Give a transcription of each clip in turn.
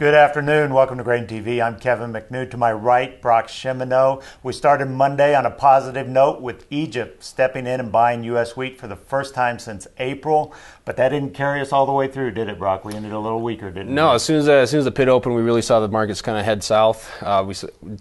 Good afternoon. Welcome to Grain TV. I'm Kevin McNew. To my right, Brock Chimino. We started Monday on a positive note with Egypt stepping in and buying U.S. wheat for the first time since April. But that didn't carry us all the way through, did it, Brock? We ended a little weaker, didn't no, we? as soon as, uh, as soon as the pit opened, we really saw the markets kind of head south. Uh, we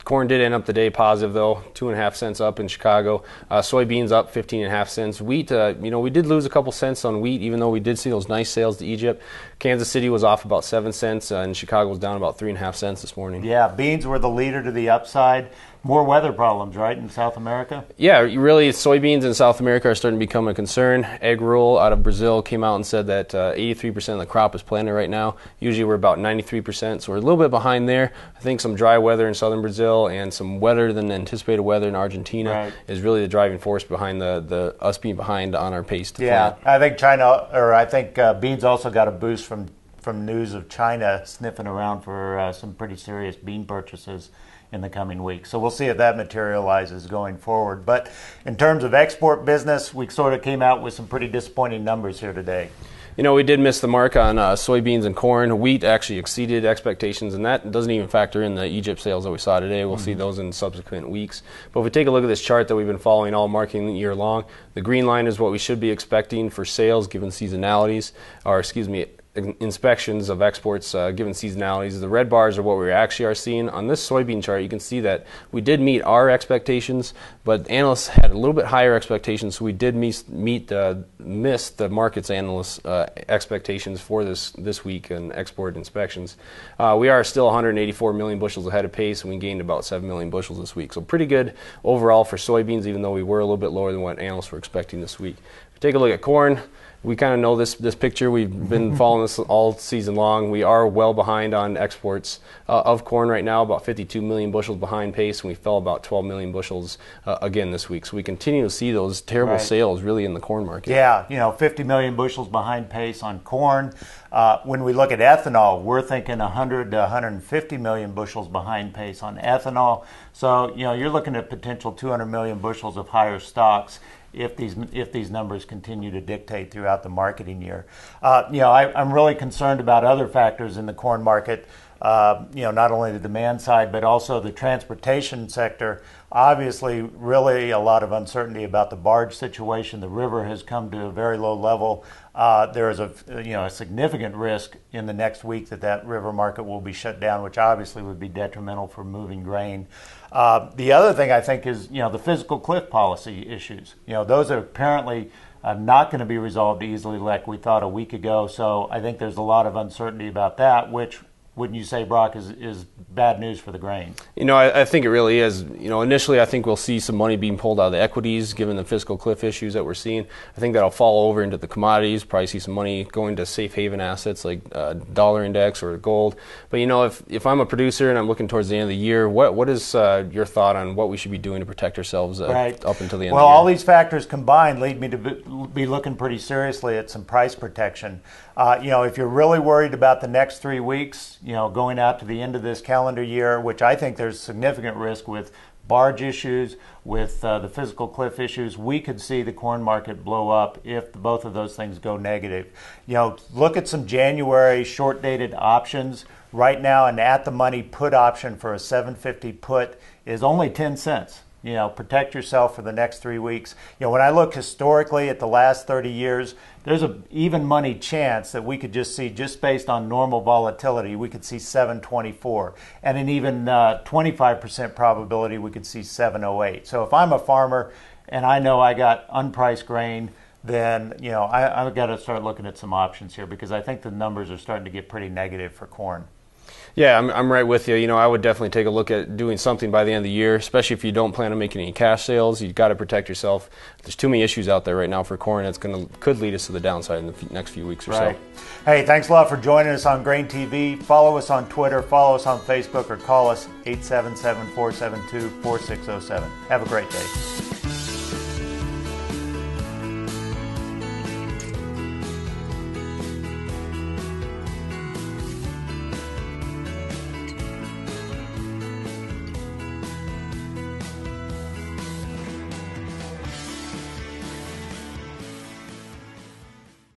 corn did end up the day positive though, two and a half cents up in Chicago. Uh, soybeans up 15 and a half cents. Wheat, uh, you know, we did lose a couple cents on wheat, even though we did see those nice sales to Egypt. Kansas City was off about seven cents, uh, and Chicago was down about three and a half cents this morning. Yeah, beans were the leader to the upside. More weather problems, right, in South America? Yeah, really, soybeans in South America are starting to become a concern. Egg AgRural out of Brazil came out and said that uh, 83% of the crop is planted right now. Usually we're about 93%, so we're a little bit behind there. I think some dry weather in southern Brazil and some wetter than anticipated weather in Argentina right. is really the driving force behind the, the us being behind on our pace to Yeah, plant. I think China, or I think uh, beans also got a boost from from news of China sniffing around for uh, some pretty serious bean purchases in the coming weeks. So we'll see if that materializes going forward. But in terms of export business, we sort of came out with some pretty disappointing numbers here today. You know, we did miss the mark on uh, soybeans and corn. Wheat actually exceeded expectations, and that doesn't even factor in the Egypt sales that we saw today. We'll mm-hmm. see those in subsequent weeks. But if we take a look at this chart that we've been following all marketing year long, the green line is what we should be expecting for sales given seasonalities, or excuse me, inspections of exports uh, given seasonalities. The red bars are what we actually are seeing. On this soybean chart, you can see that we did meet our expectations, but analysts had a little bit higher expectations, so we did meet, meet uh, miss the market's analysts' uh, expectations for this, this week in export inspections. Uh, we are still 184 million bushels ahead of pace, and we gained about 7 million bushels this week. So pretty good overall for soybeans, even though we were a little bit lower than what analysts were expecting this week. Take a look at corn, we kind of know this this picture. We've been following this all season long. We are well behind on exports uh, of corn right now, about 52 million bushels behind pace, and we fell about 12 million bushels uh, again this week. So we continue to see those terrible right. sales really in the corn market. Yeah, you know, 50 million bushels behind pace on corn. Uh, when we look at ethanol, we're thinking 100 to 150 million bushels behind pace on ethanol. So you know, you're looking at potential 200 million bushels of higher stocks if these if these numbers continue to dictate throughout the marketing year. Uh, you know, I, am really concerned about other factors in the corn market. Uh, you know, not only the demand side, but also the transportation sector. Obviously, really a lot of uncertainty about the barge situation. The river has come to a very low level. Uh, there is a you know a significant risk in the next week that that river market will be shut down, which obviously would be detrimental for moving grain. Uh, the other thing I think is you know the fiscal cliff policy issues. You know those are apparently uh, not going to be resolved easily like we thought a week ago. So I think there's a lot of uncertainty about that, which wouldn't you say, Brock, is, is bad news for the grain? You know, I, I, think it really is. You know, initially, I think we'll see some money being pulled out of the equities given the fiscal cliff issues that we're seeing. I think that'll fall over into the commodities. Probably see some money going to safe haven assets like uh, dollar index or gold. But you know, if if I'm a producer and I'm looking towards the end of the year, what what is uh, your thought on what we should be doing to protect ourselves uh, right. up until the end? Well, the year? Well all these factors combined lead me to be looking pretty seriously at some price protection. Uh, you know, if you're really worried about the next three weeks, you know, going out to the end of this calendar year, which I think there's significant risk with barge issues, with uh, the fiscal cliff issues, we could see the corn market blow up if both of those things go negative. You know, look at some January short dated options. Right now, an at the money put option for a 750 put is only 10 cents you know protect yourself for the next three weeks. You know when i look historically at the last 30 years there's a even money chance that we could just see just based on normal volatility we could see 724 and an even uh, 25% probability we could see 708 so if i'm a farmer and i know i got unpriced grain then you know I, i've got to start looking at some options here because i think the numbers are starting to get pretty negative for corn yeah, I'm, I'm right with you. You know, I would definitely take a look at doing something by the end of the year, especially if you don't plan on making any cash sales. You've got to protect yourself. There's too many issues out there right now for corn. It's going to could lead us to the downside in the f- next few weeks or right. so. Hey, thanks a lot for joining us on Grain TV. Follow us on Twitter, follow us on Facebook, or call us 877 472 4607. Have a great day.